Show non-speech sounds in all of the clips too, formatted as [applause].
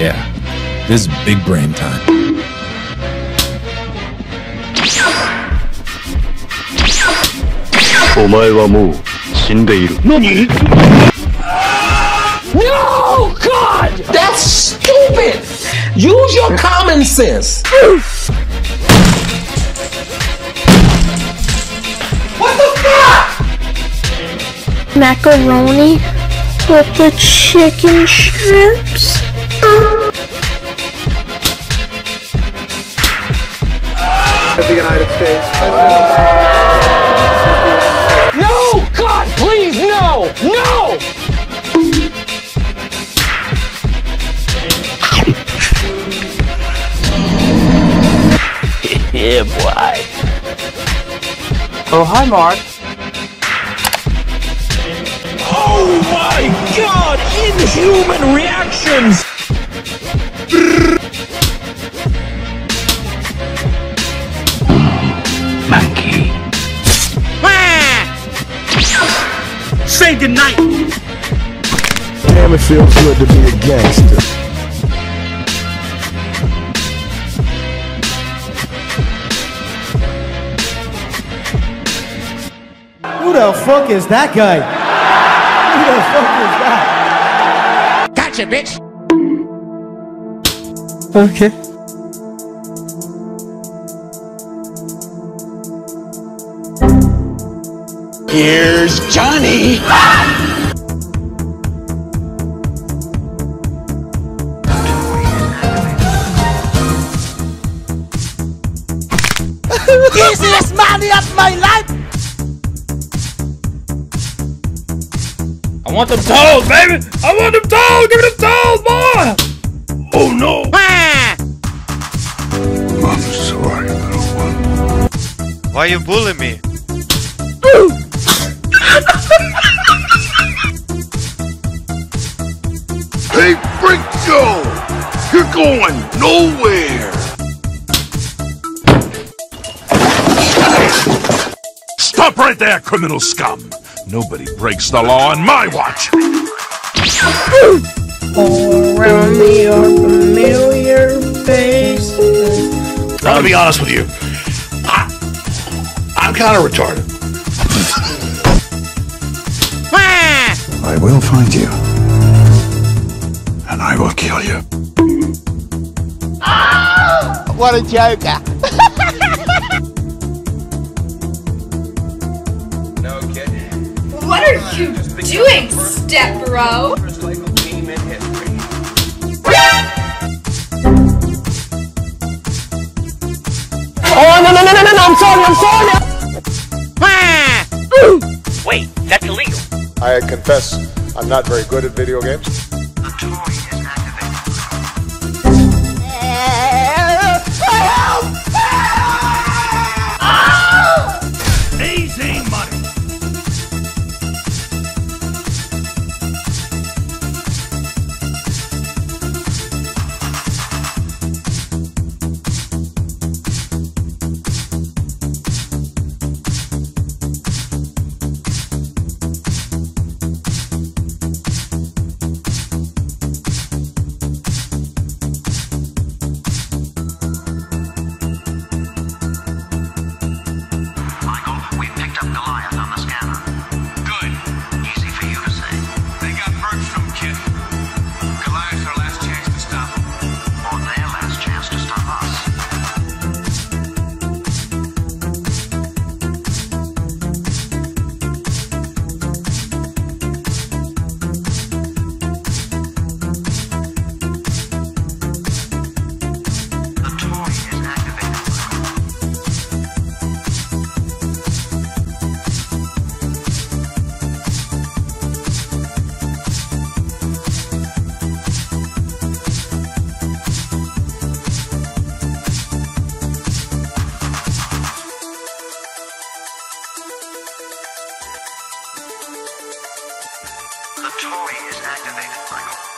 Yeah, this is big brain time. No, God! That's stupid! Use your common sense. what the fuck? Macaroni with the chicken strips. No! God, please, no! No! [laughs] Yeah, boy. Oh, hi, Mark. Oh my god! Inhuman reactions! Say goodnight! Damn, it feels good to be a gangster. Who the fuck is that guy? Who the fuck is that? Gotcha, bitch! Okay. Here's Johnny! Easiest money of my life! I want them toes, baby! I want them toes! Give me them toes, boy! Oh no! I'm sorry, little one. Why you bully me? Going nowhere! Stop right there, criminal scum! Nobody breaks the law on my watch! Around me your familiar face. I'm gonna be honest with you. I, I'm kind of retarded. I will find you. And I will kill you. What a joker! What are you doing, step bro? Oh, no, no, no, no, no, no, I'm sorry, I'm sorry! Wait, that's illegal. I confess, I'm not very good at video games. Toy is activated, Michael.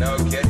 No kidding.